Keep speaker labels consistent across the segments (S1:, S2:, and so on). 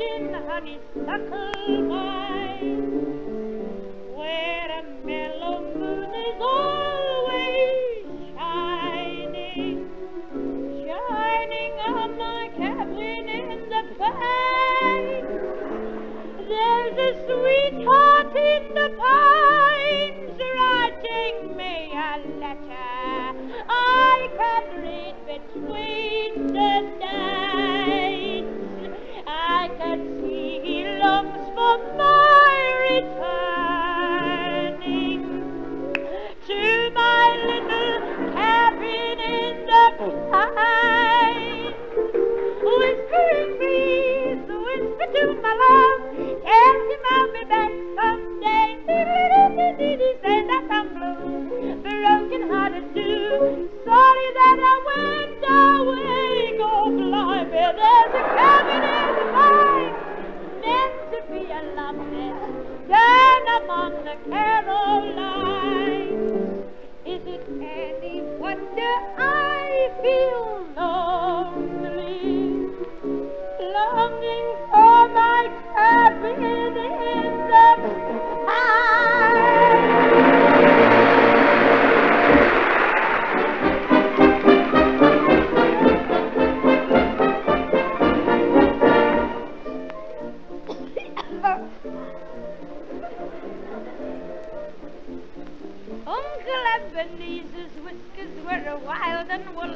S1: in honeysuckle vines, where a mellow moon is always shining, shining on my cabin in the pines. There's a sweetheart in the pines Among the Carolines.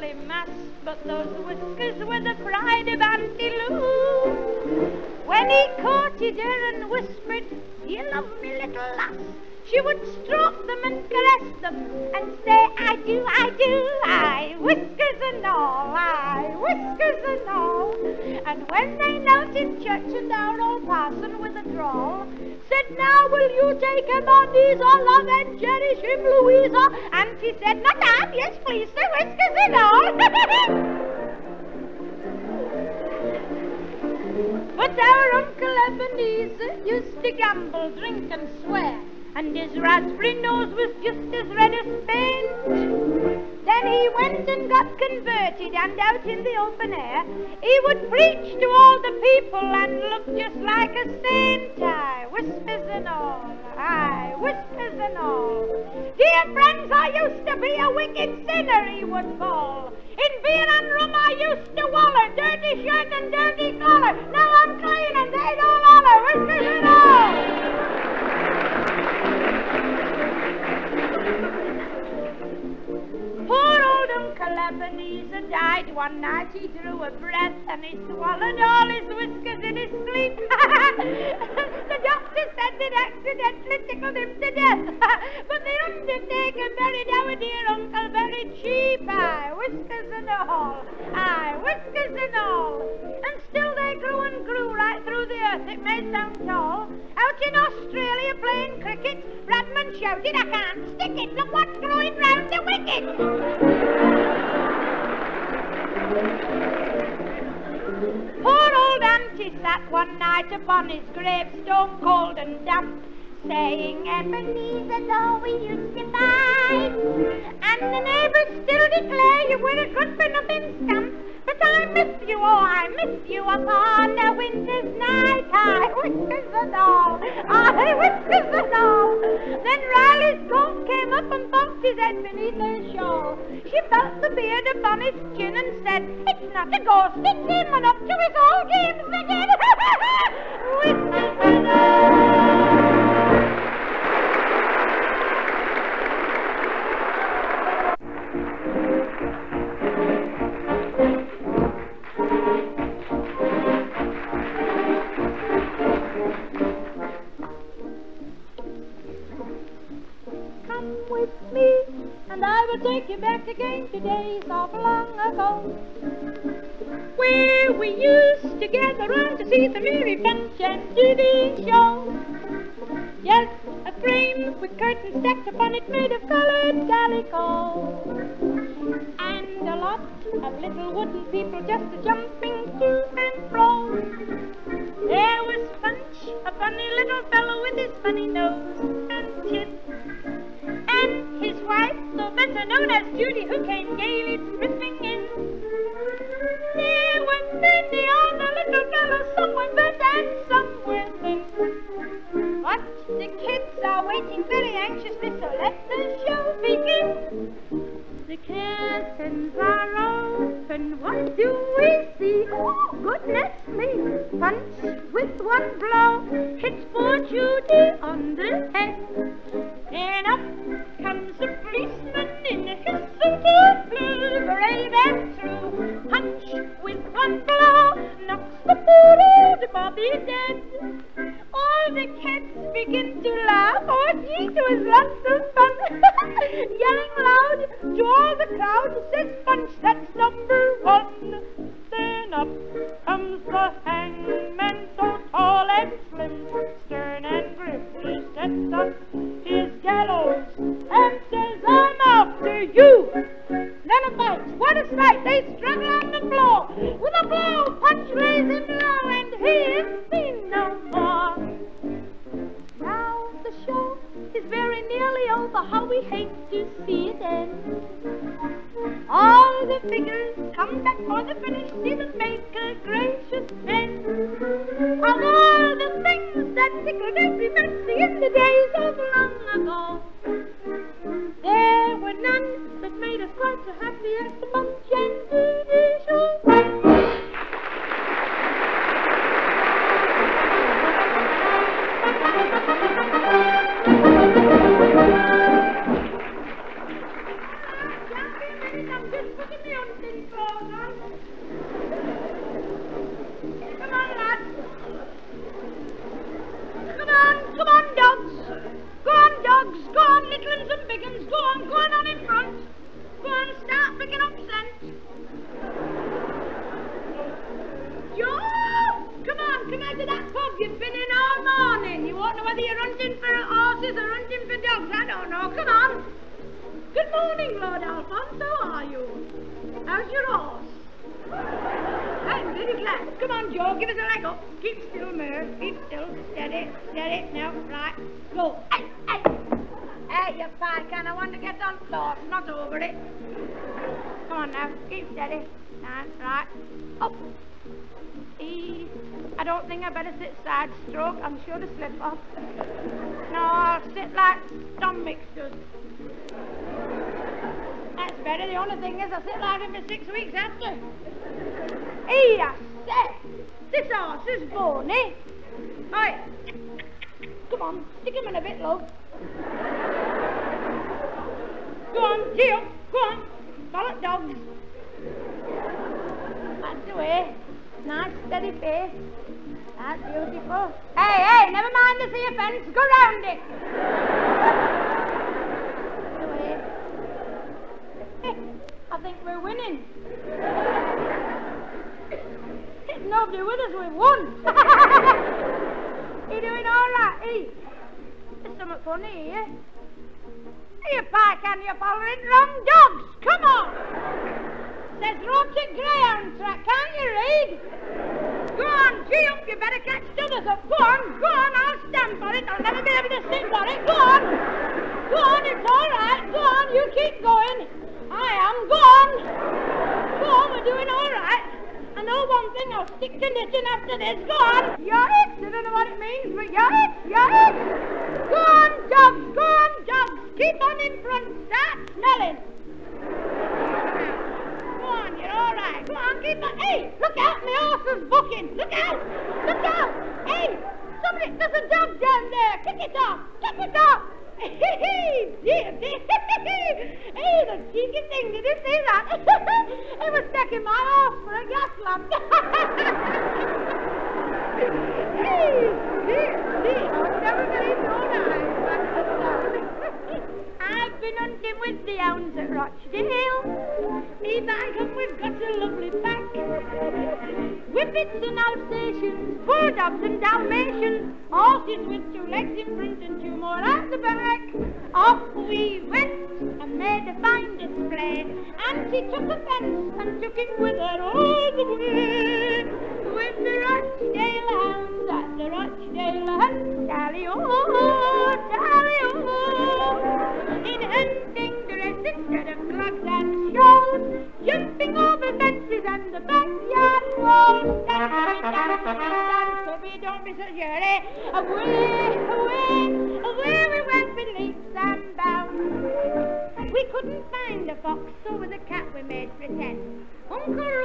S1: Woolly but those whiskers were the pride of Auntie Lou. When he courted her and whispered, You love me, little lass, she would stroke them and caress them and say, I do, I do, I, whiskers and all, I, whiskers and all. And when they knelt in church and our old parson with a drawl said, Now will you take him on knees, or love and cherish him, Louisa? And she said, Madame, yes, please, sir, whiskers and all. But our Uncle Ebenezer used to gamble, drink, and swear, and his raspberry nose was just as red as paint. Then he went and got converted, and out in the open air, he would preach to all the people and look just like a saint. Aye, whispers and all, aye, whispers and all. Dear friends, I used to be a wicked sinner, he would bawl. In beer and rum I used to waller, dirty shirt and dirty collar. Now I'm clean and they don't holler, and all. Ebenezer died one night. He drew a breath and he swallowed all his whiskers in his sleep. the doctor said it accidentally tickled him to death. but the undertaker buried our dear uncle very cheap. Aye, whiskers and all. Aye, whiskers and all. And still they grew and grew right through the earth. It may sound tall. Out in Australia playing cricket, Bradman shouted, I can't stick it. Look what's growing round the wicket. Poor old auntie sat one night upon his gravestone cold and damp, saying, Ebenezer, though we used to fight, and the neighbors still declare you were a good for nothing scamp. I miss you, oh, I miss you upon a winter's night. I whiskers and all, I whiskers and all. Then Riley's goat came up and bumped his head beneath her shawl. She felt the beard upon his chin and said, It's not a ghost, it's him, and up to his old games again. whiskers and all. Will take you back again to days of long ago. Where we used to gather round to see the merry Punch and Judy show. Yes, a frame with curtains stacked upon it made of colored calico. And a lot of little wooden people just jumping to and fro. There was Punch, a funny little fellow with his funny nose better known as Judy, who came gaily tripping in. There were many other little fellows, some were bad and some were thin. But the kids are waiting very anxiously, so let the show begin. The curtains are open, what do we see? Oh, goodness me! Punch with one blow hits poor Judy on the head. Then up comes a and the poor Yelling loud to all the kids begin to laugh and he to as last to punch Yeah the crowd says Punch, that's number one. Then up comes the hangman, so tall and slim, stern and grim. He sets up his gallows and says, I'm after you. Then a fight, what a sight! They struggle on the floor. With a blow, Punch lays him low, and he is seen no more. Now the show is very nearly over. How we hate to see it end. All the figures come back for the finish. See them make a gracious end. Of all the things that tickled every fancy in the days of long ago, there were none that made us quite so happy as the Judy show. No, I'll sit like stomach does. That's better. The only thing is I sit like him for six weeks after. Hey, I this horse is bony. Right. Come on, stick him in a bit, love. Go on, gee up. Go on. Follow dogs. That's the way. Nice, steady pace. That's beautiful. Hey, hey, never mind the sea fence. Go round it. I think we're winning. If nobody with us, we've won. you doing all right, eh? There's something funny here. You pike and you're following wrong dogs. Come on. Says Roger Greyhound track. Can't you read? Gee. You better catch others up. Go on, go on. I'll stand for it. I'll never be able to sit for it. Go on. Go on, it's all right. Go on, you keep going. I am. Go on. Go on, we're doing all right. I know one thing, I'll stick to knitting after this. Go on. You're. I don't know what it means, but you're. Go on, dogs. Go on, dogs. Keep on in front. Start smelling. Go right. Go on, keep on. Hey, look out, my horse is booking. Look out. Look out. Hey, somebody, there's a dog down there. Kick it off. Kick it off. Hey, dear, dear. Hey, the cheeky thing, did you see that? it was taking my horse for a gas lamp. hey, dear, dear. I was never believe no eyes. I've been hunting with the hounds at Rochdale. Me bank and we've got a lovely pack. Whippets and Alsatians, Bulldogs and Dalmatians, horses with two legs in front and two more at the back. Off we went and made a fine display. Auntie took a fence and took it with her all the way. With the Rochdale hounds at the Rochdale hunt, tally-o, tally-o. In hunting dress instead of clogs and shawls, jumping over fences and the backyard walls. Dance, dance, dance, baby, don't be so jolly. Away, away, away we went with leaps and bounds. We couldn't find a fox, so with a cat we made pretend. Uncle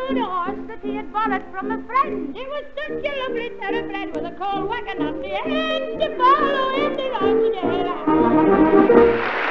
S1: from a friend. It was such a lovely thoroughbred with a coal wagon on the end, following the Rochdale. Put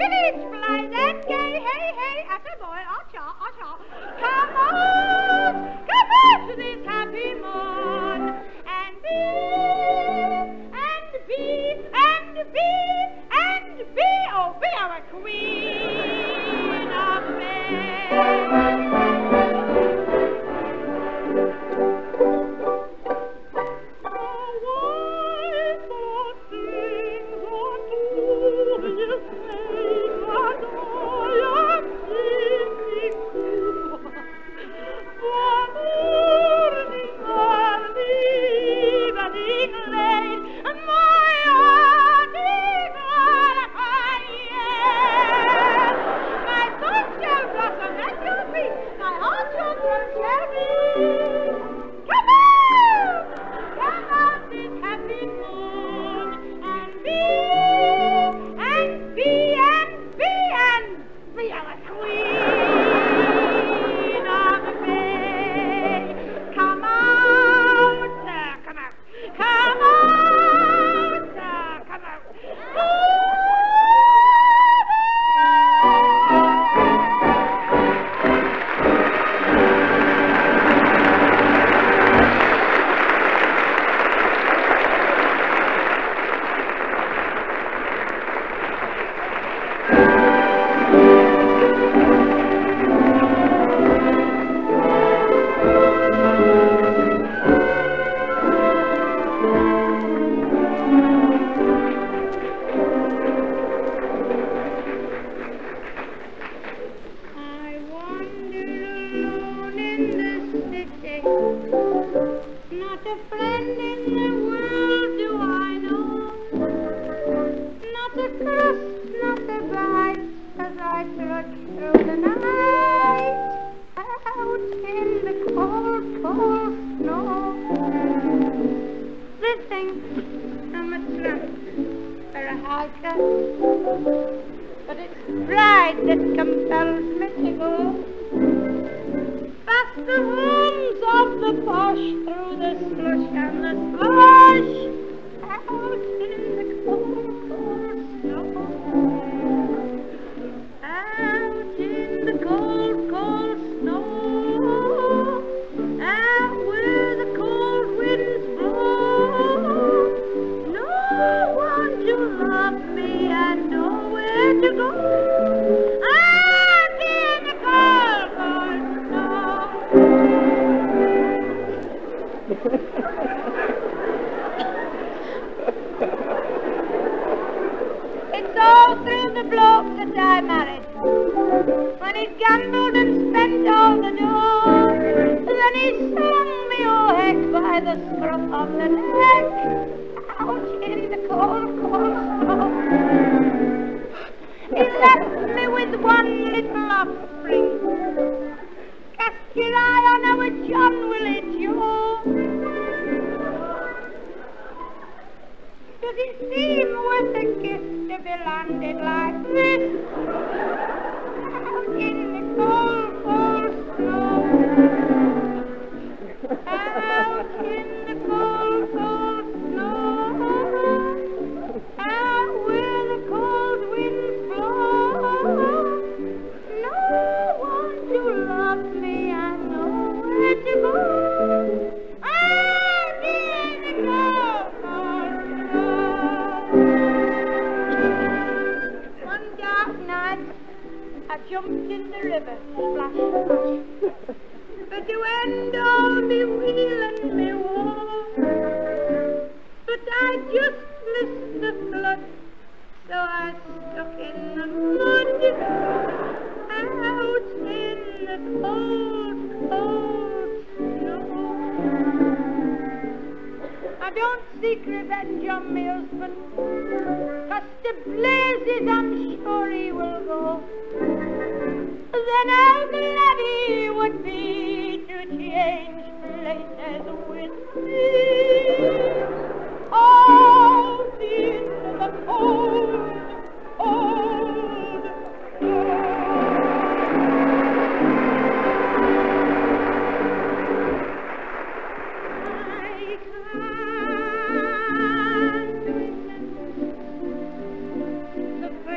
S1: village flies and gay, hey, hey, at a boy, ah-cha, ah-cha. Come on, come on to this happy morn. till I honour with John will it you. Does it seem worth a gift to be landed like this?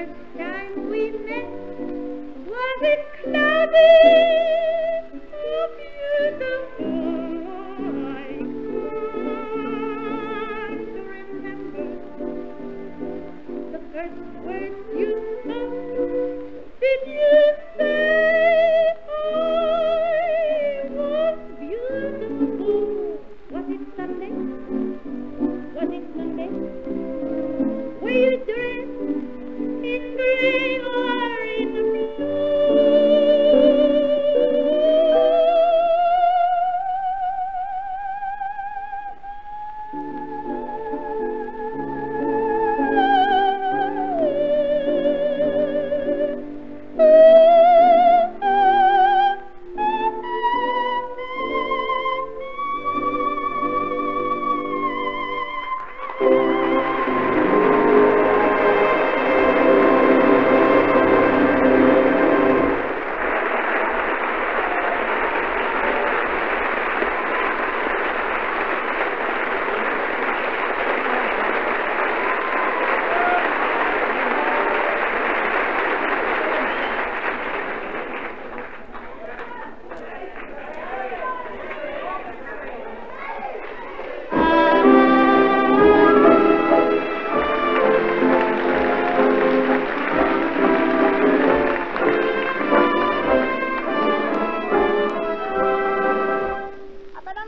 S1: first time we met, was it cloudy?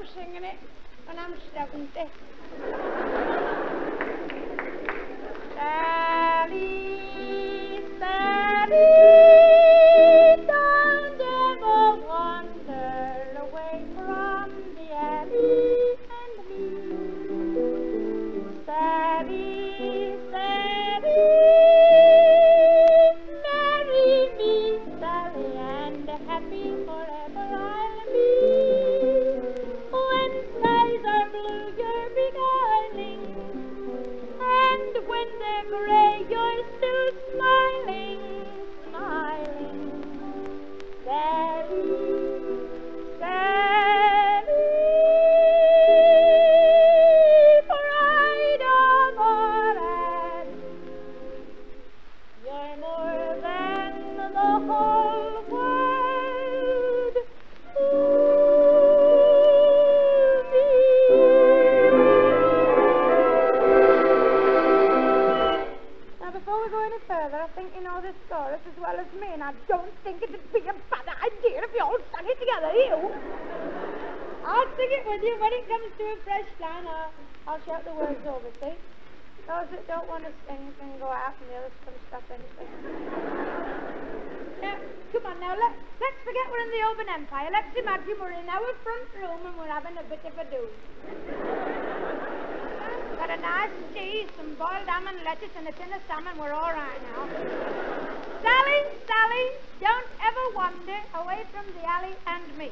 S1: namensingen, hè? Mijn naam is Dagunte. Open empire. Let's imagine we're in our front room and we're having a bit of a do. Got a nice cheese, some boiled ham and lettuce and a tin of salmon. We're all right now. Sally, Sally, don't ever wander away from the alley and me.